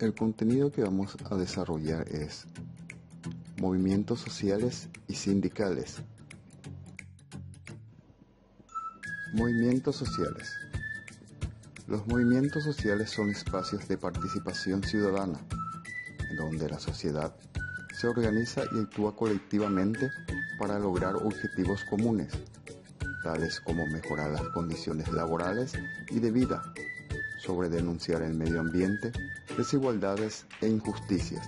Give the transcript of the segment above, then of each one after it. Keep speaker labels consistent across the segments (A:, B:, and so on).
A: El contenido que vamos a desarrollar es movimientos sociales y sindicales. Movimientos sociales. Los movimientos sociales son espacios de participación ciudadana, donde la sociedad se organiza y actúa colectivamente para lograr objetivos comunes, tales como mejorar las condiciones laborales y de vida, sobre denunciar el medio ambiente, desigualdades e injusticias.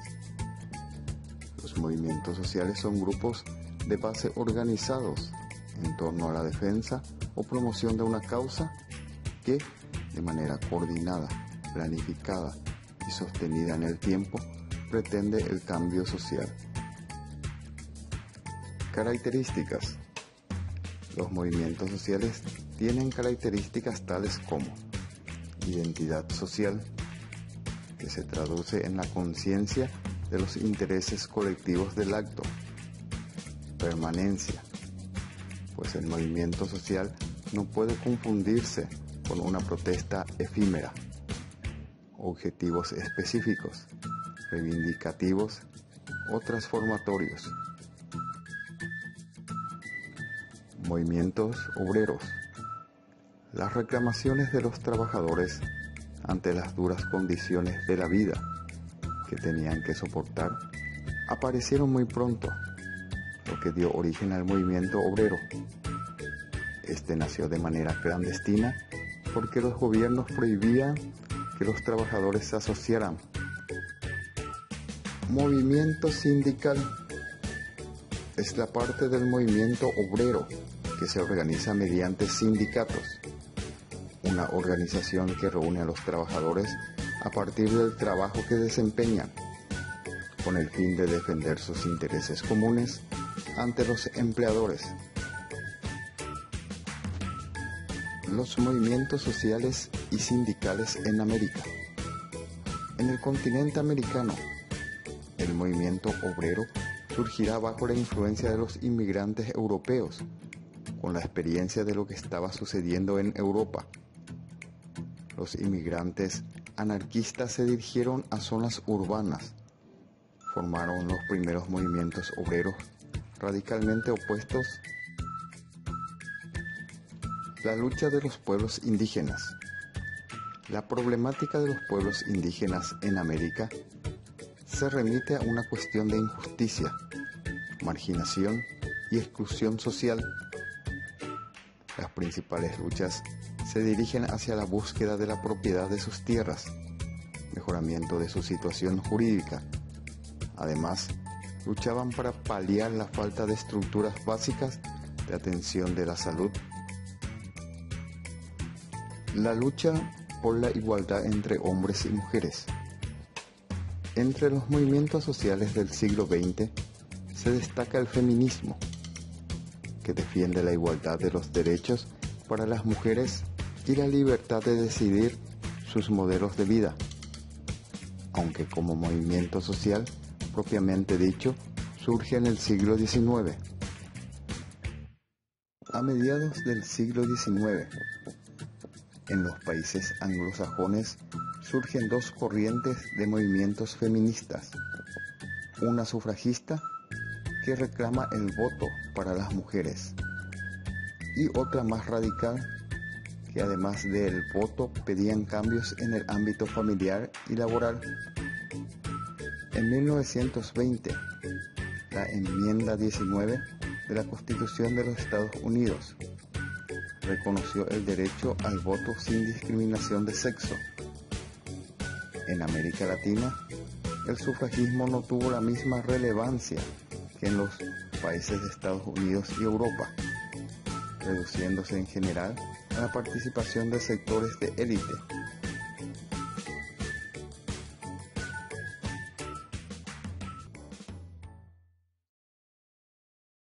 A: Los movimientos sociales son grupos de base organizados en torno a la defensa o promoción de una causa que, de manera coordinada, planificada y sostenida en el tiempo, pretende el cambio social. Características. Los movimientos sociales tienen características tales como identidad social, que se traduce en la conciencia de los intereses colectivos del acto. Permanencia, pues el movimiento social no puede confundirse con una protesta efímera. Objetivos específicos, reivindicativos o transformatorios. Movimientos obreros. Las reclamaciones de los trabajadores ante las duras condiciones de la vida que tenían que soportar aparecieron muy pronto, lo que dio origen al movimiento obrero. Este nació de manera clandestina porque los gobiernos prohibían que los trabajadores se asociaran. Movimiento sindical es la parte del movimiento obrero que se organiza mediante sindicatos una organización que reúne a los trabajadores a partir del trabajo que desempeñan, con el fin de defender sus intereses comunes ante los empleadores. Los movimientos sociales y sindicales en América. En el continente americano, el movimiento obrero surgirá bajo la influencia de los inmigrantes europeos, con la experiencia de lo que estaba sucediendo en Europa los inmigrantes anarquistas se dirigieron a zonas urbanas. Formaron los primeros movimientos obreros radicalmente opuestos. La lucha de los pueblos indígenas. La problemática de los pueblos indígenas en América se remite a una cuestión de injusticia, marginación y exclusión social. Las principales luchas se dirigen hacia la búsqueda de la propiedad de sus tierras, mejoramiento de su situación jurídica. Además, luchaban para paliar la falta de estructuras básicas de atención de la salud. La lucha por la igualdad entre hombres y mujeres. Entre los movimientos sociales del siglo XX se destaca el feminismo, que defiende la igualdad de los derechos para las mujeres y la libertad de decidir sus modelos de vida, aunque como movimiento social propiamente dicho surge en el siglo XIX. A mediados del siglo XIX, en los países anglosajones surgen dos corrientes de movimientos feministas, una sufragista que reclama el voto para las mujeres y otra más radical que además del voto pedían cambios en el ámbito familiar y laboral. En 1920, la enmienda 19 de la Constitución de los Estados Unidos reconoció el derecho al voto sin discriminación de sexo. En América Latina, el sufragismo no tuvo la misma relevancia que en los países de Estados Unidos y Europa, reduciéndose en general la participación de sectores de élite